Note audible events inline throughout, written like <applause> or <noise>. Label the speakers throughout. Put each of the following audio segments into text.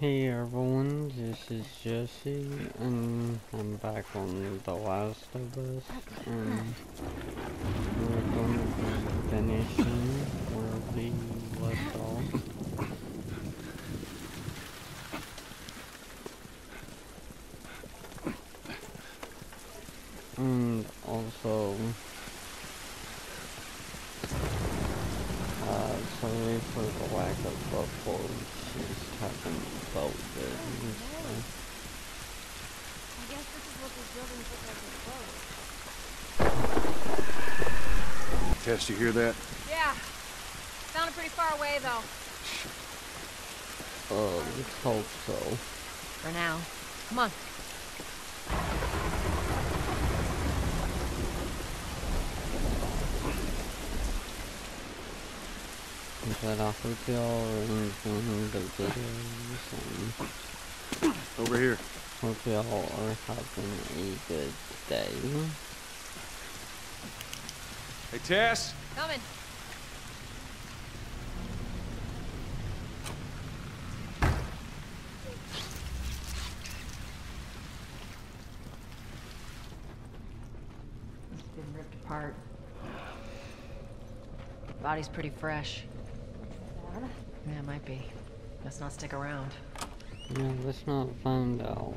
Speaker 1: Hey everyone, this is Jessie, and I'm back on The Last of Us, and we're going to be finishing where we left off. And also, uh, sorry for the lack of uploads, felt good and stuff.
Speaker 2: I guess this is what this building look like it's
Speaker 3: Tess, you hear that?
Speaker 2: Yeah. Sounded pretty far away though.
Speaker 1: Uh, let's hope so.
Speaker 2: For now. Come on.
Speaker 1: Is that a hotel or anything the videos and
Speaker 3: Over here.
Speaker 1: hope y'all are having a good day.
Speaker 3: Hey, Tess!
Speaker 2: Coming. It's been ripped apart. Body's pretty fresh. Yeah, it might be. Let's not stick around.
Speaker 1: Yeah, let's not find out.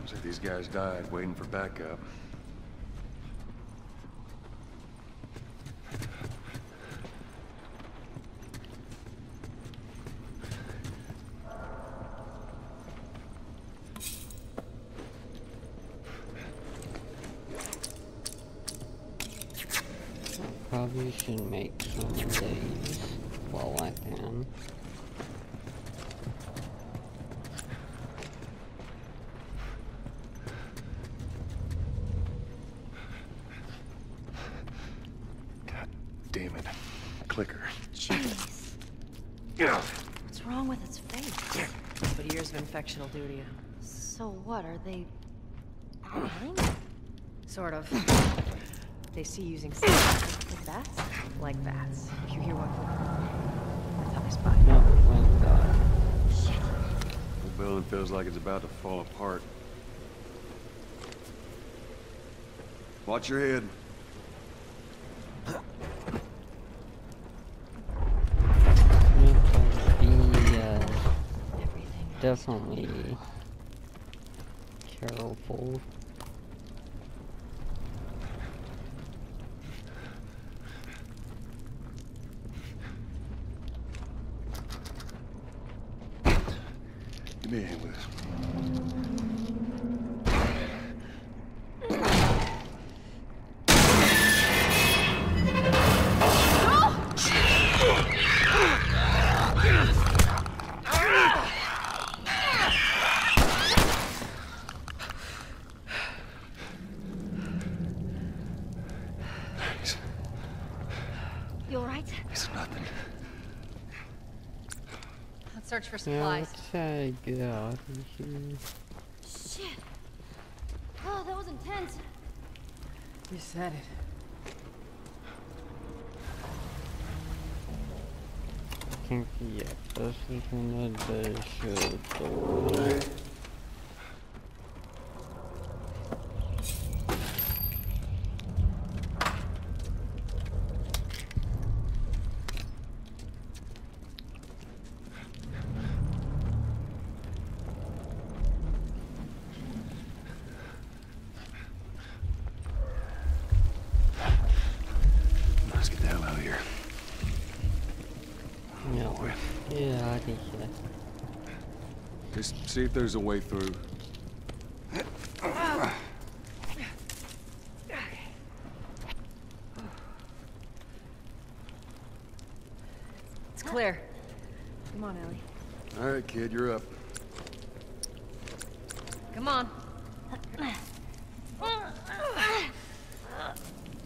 Speaker 3: Looks like these guys died waiting for backup.
Speaker 1: Probably should make some of these while I can.
Speaker 3: God damn it. Clicker.
Speaker 4: Jeez.
Speaker 3: Yeah.
Speaker 4: What's wrong with its face?
Speaker 2: But years of infection will do to you.
Speaker 4: So what, are they...
Speaker 2: Sort of. <laughs> They see using snakes
Speaker 4: Like bats?
Speaker 2: like bats. You hear one from that's how they spy.
Speaker 1: No, my god.
Speaker 3: The building feels like it's about to fall apart. Watch your head.
Speaker 1: You have to be, uh, definitely careful.
Speaker 4: You alright?
Speaker 3: It's nothing.
Speaker 2: Let's search for supplies.
Speaker 1: let's try to get out of here.
Speaker 4: Shit. Oh, that was intense.
Speaker 2: You said it.
Speaker 1: I think, yeah, this is one of the show doors.
Speaker 3: Let's out of.
Speaker 1: Yeah, get out of.
Speaker 3: Just see if there's a way through.
Speaker 2: It's clear. Come on, Ellie.
Speaker 3: All right, kid, you're up.
Speaker 2: Come on.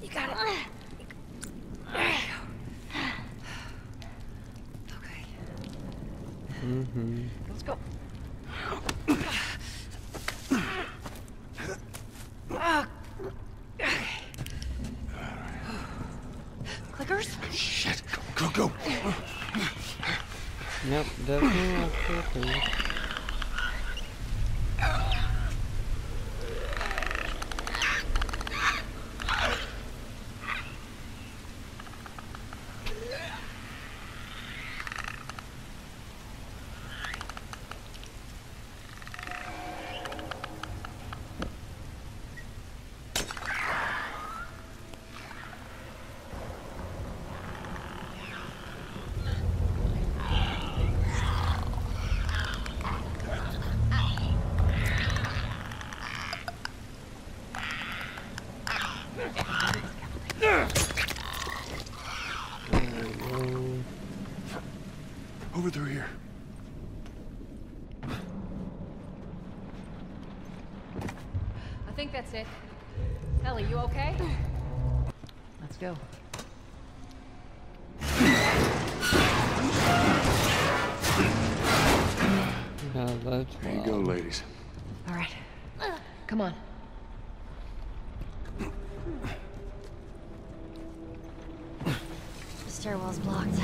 Speaker 2: You got it. Okay.
Speaker 1: Mm-hmm.
Speaker 2: Let's go.
Speaker 4: stairs?
Speaker 3: Shit. Go, go, go.
Speaker 1: Yep, definitely up
Speaker 2: think that's it. Ellie, you okay? Let's go.
Speaker 1: Yeah, that's
Speaker 3: There you go, ladies.
Speaker 2: All right. Come on.
Speaker 4: The stairwell's blocked.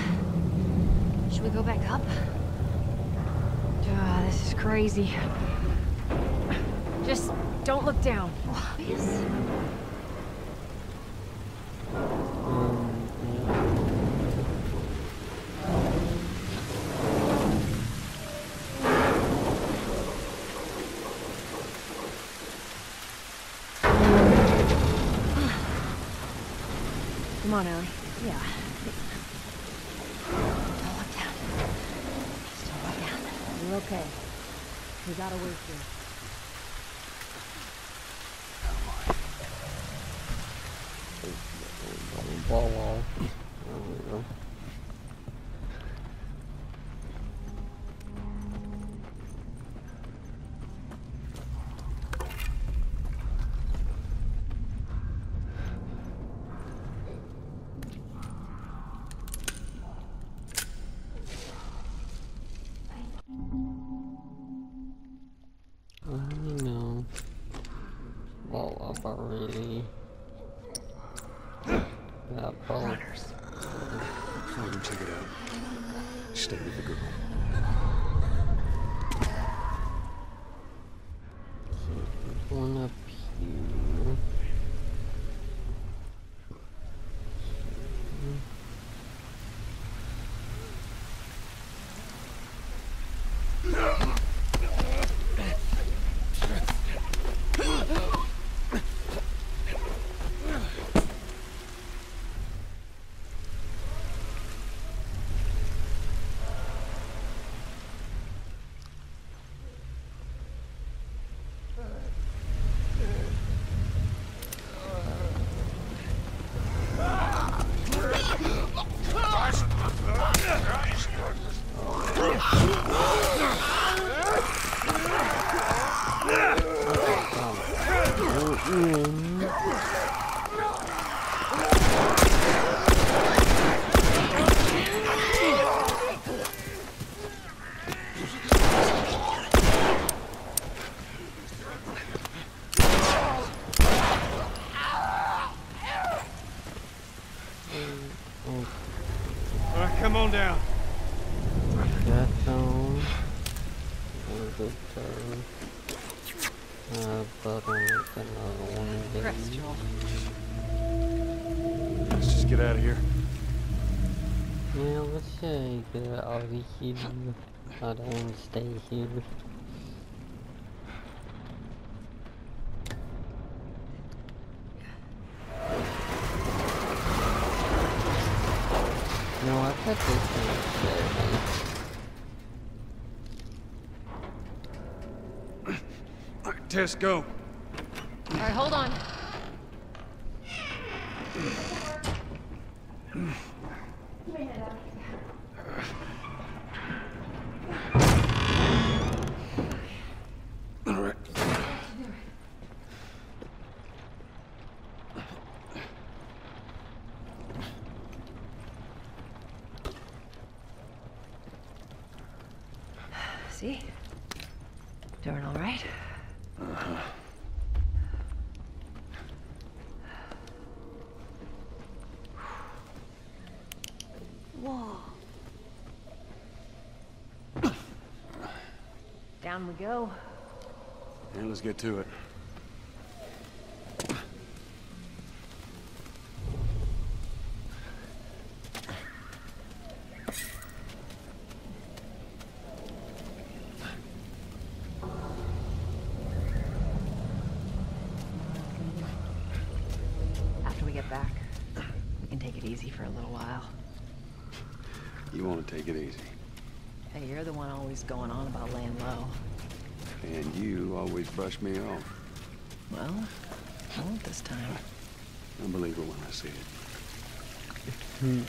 Speaker 4: Should we go back up?
Speaker 2: Ah, this is crazy. Just don't look down.
Speaker 4: Obvious.
Speaker 2: Come on, Ellie.
Speaker 4: Yeah. Don't look down. Just don't look down.
Speaker 2: You're okay. We gotta wait here.
Speaker 1: Wall wall. I know. Wall up already. That ball.
Speaker 3: Let him check it out. Stay with the girl. Get out of here.
Speaker 1: Yeah, let's say get out of here. I don't want to stay here. No, I put this in
Speaker 3: All right, Tess, go.
Speaker 2: All right, hold on.
Speaker 3: All right.
Speaker 2: See? Doing all right? Uh-huh.
Speaker 4: Whoa.
Speaker 2: Down we go.
Speaker 3: And let's get to it.
Speaker 2: After we get back, we can take it easy for a little while.
Speaker 3: You want to take it easy.
Speaker 2: Hey, you're the one always going on about laying low.
Speaker 3: And you always brush me off.
Speaker 2: Well, I won't this time.
Speaker 3: I'll believe it when I see it. Hmm.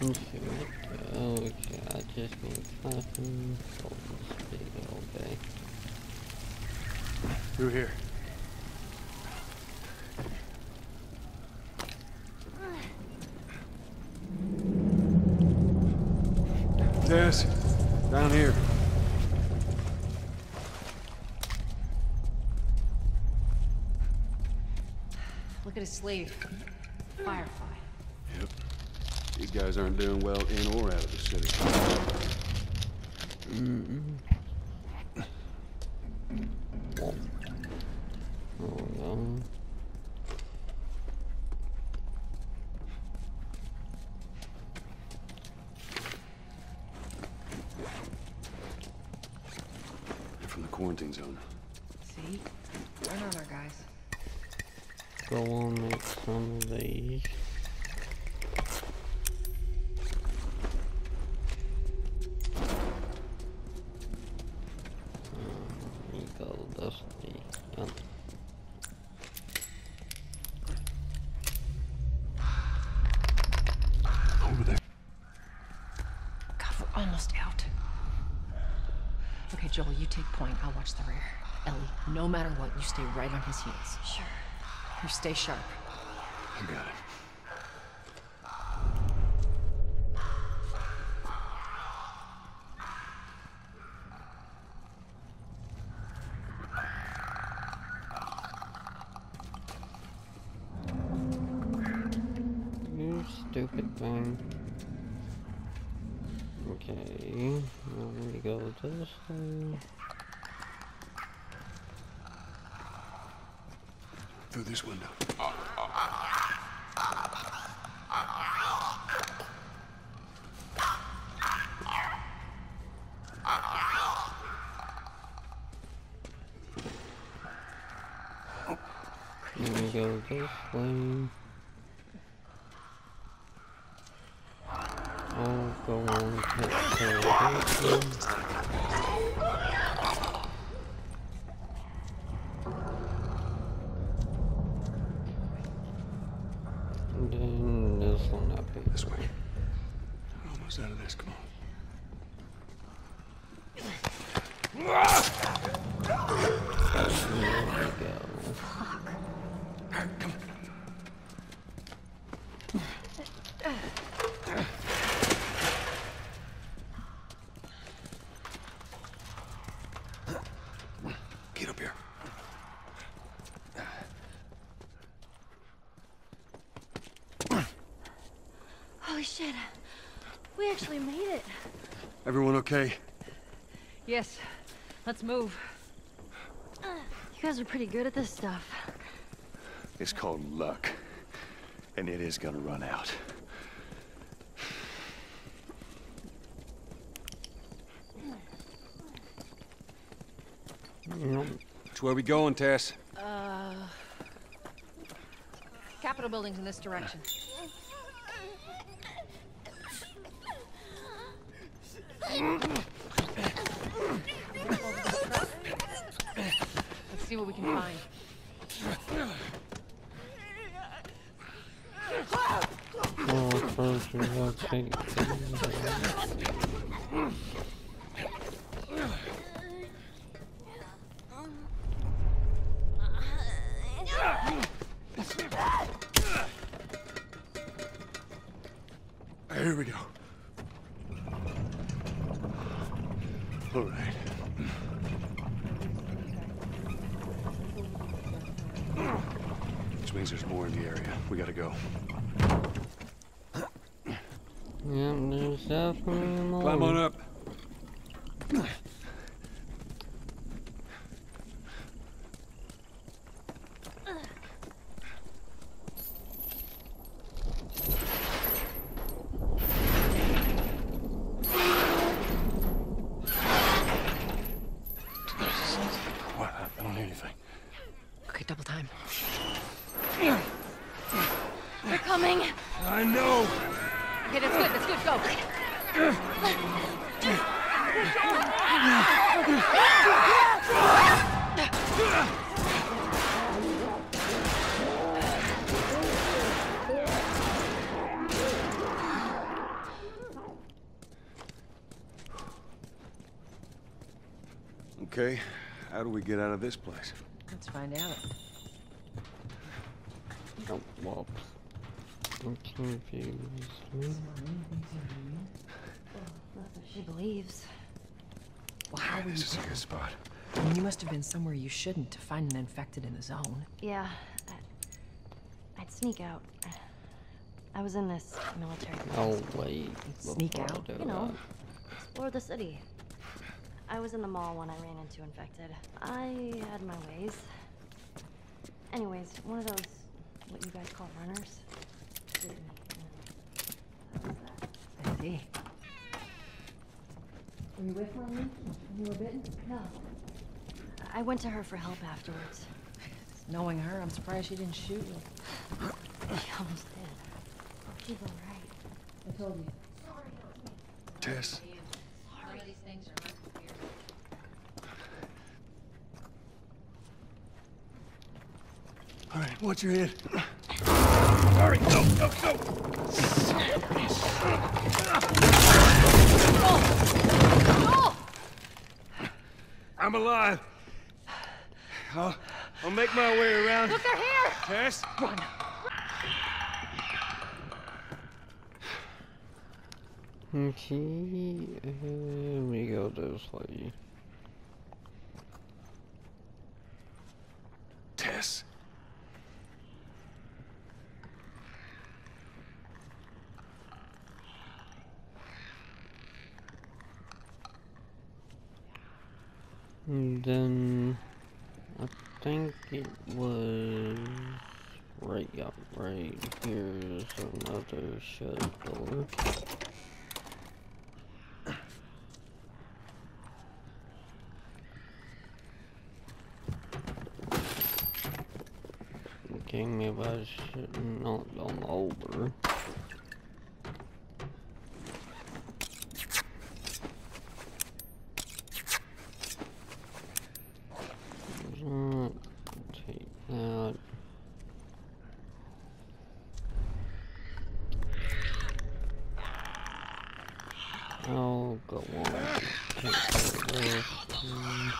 Speaker 1: Okay, okay, I just need fucking golden speed all day.
Speaker 3: Through here. Tess, down here.
Speaker 2: Look at his sleeve. Firefly.
Speaker 3: Yep. These guys aren't doing well in or out of the city.
Speaker 1: Oh no.
Speaker 3: They're from the quarantine zone.
Speaker 2: See? Turn on our guys.
Speaker 1: Go on, make some of these. Eagle Dusty. Yep.
Speaker 3: Over there.
Speaker 2: God, we're almost out. Okay, Joel, you take point. I'll watch the rear. Ellie, no matter what, you stay right on his heels. Sure. You stay sharp.
Speaker 3: I got it.
Speaker 1: You stupid thing. Okay, let me go this way.
Speaker 3: Through this window.
Speaker 1: Let me go this way. I'll go on take care of this one. And then this one up here.
Speaker 3: This way. We're almost out of this. Come on.
Speaker 1: There we go.
Speaker 3: Come on. Get up here.
Speaker 4: Holy shit. We actually made it.
Speaker 3: Everyone okay?
Speaker 2: Yes. Let's move.
Speaker 4: You guys are pretty good at this stuff.
Speaker 3: It's called luck. And it is gonna run out.
Speaker 1: Yep.
Speaker 3: Which way we going, Tess?
Speaker 2: Uh. Capitol building's in this direction. Let's see what we can find.
Speaker 1: Well, first we gotta take these out.
Speaker 3: Here we go. All right. Which means there's more in the area. We gotta go.
Speaker 1: Yep, there's definitely more.
Speaker 3: Climb on up. What? I don't hear anything.
Speaker 2: Okay, double time.
Speaker 4: They're coming.
Speaker 3: I know.
Speaker 2: Okay, that's good. That's good. Go.
Speaker 3: Okay, how do we get out of this place?
Speaker 2: Let's find out.
Speaker 1: Oh, whoops. I'm confused.
Speaker 4: That's what she believes.
Speaker 2: Well, how were you?
Speaker 3: This is a good spot.
Speaker 2: I mean, you must have been somewhere you shouldn't to find an infected in the zone.
Speaker 4: Yeah. I- I'd sneak out. I was in this military base.
Speaker 1: Oh, wait.
Speaker 2: Sneak out?
Speaker 4: You know,
Speaker 1: that.
Speaker 4: explore the city. I was in the mall when I ran into infected. I had my ways. Anyways, one of those, what you guys call runners. bit me, you know. That was that.
Speaker 2: I see.
Speaker 4: Were you with Marlene when you were bitten? No. I went to her for help afterwards.
Speaker 2: Knowing her, I'm surprised she didn't shoot you.
Speaker 4: She almost did. She's alright.
Speaker 2: I told you.
Speaker 3: Tess, all right, watch your head. Sorry, no, no, no. I'm alive. I'll, I'll make my way around. Look, they're here. Tess, run.
Speaker 1: Okay, uh, we go this way.
Speaker 3: Tess.
Speaker 1: And then I think it was right up right here's another shut door. Okay, maybe I should not go over. That, take that. I'll go on. Take this. mm.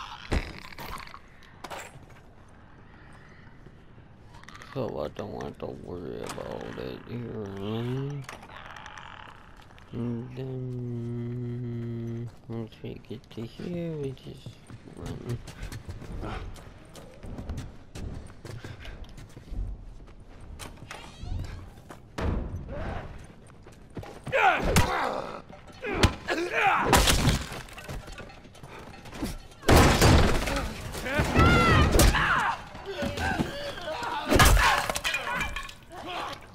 Speaker 1: So I don't have to worry about it here. And then once we get to here, we just run.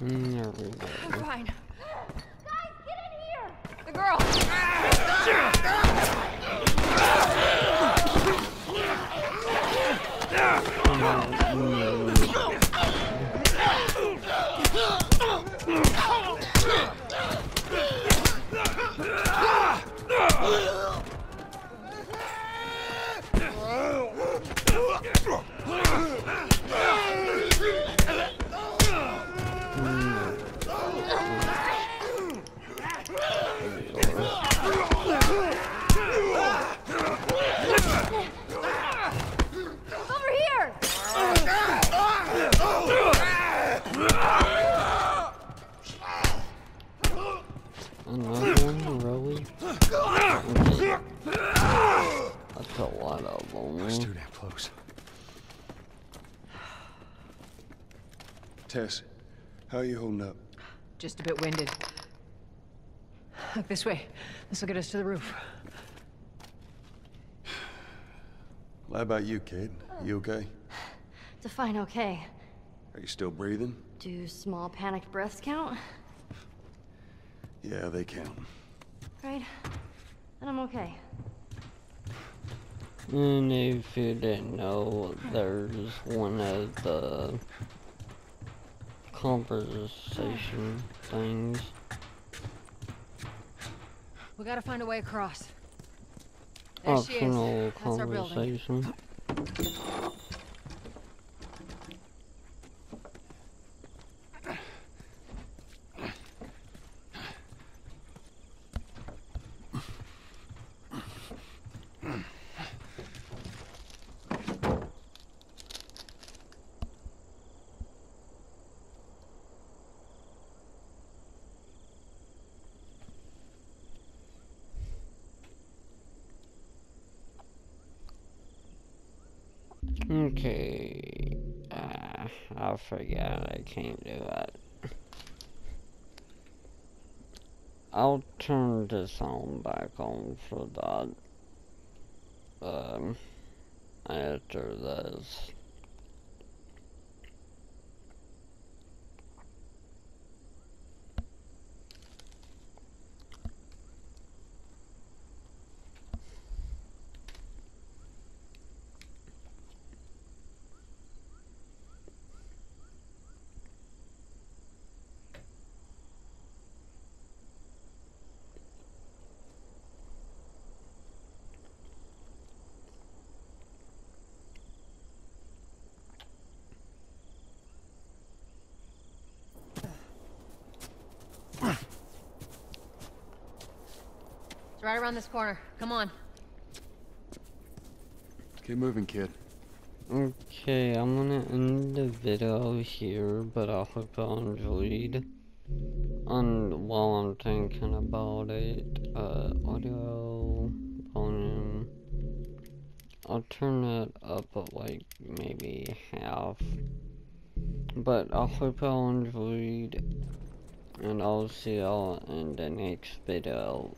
Speaker 2: Fine.
Speaker 3: Tess, how are you holding up?
Speaker 2: Just a bit winded. Look this way. This will get us to the roof.
Speaker 3: Well, how about you, kid? You okay?
Speaker 4: Define okay.
Speaker 3: Are you still breathing?
Speaker 4: Do small panicked breaths count?
Speaker 3: Yeah, they count.
Speaker 4: Right? Then I'm okay.
Speaker 1: And if you didn't know, there's one of the conversation things.
Speaker 2: We gotta find a way across. There she is.
Speaker 1: Optional
Speaker 2: That's our building.
Speaker 1: conversation. Okay. Uh, I forgot I can't do that. I'll turn this on back on for that. Um, after this.
Speaker 2: Around this corner. Come on.
Speaker 3: Keep moving, kid.
Speaker 1: Okay, I'm gonna end the video here, but I hope you enjoyed. And while I'm thinking about it, uh, audio volume, I'll turn it up at like maybe half. But I hope you all enjoyed, and I'll see y'all in the next video.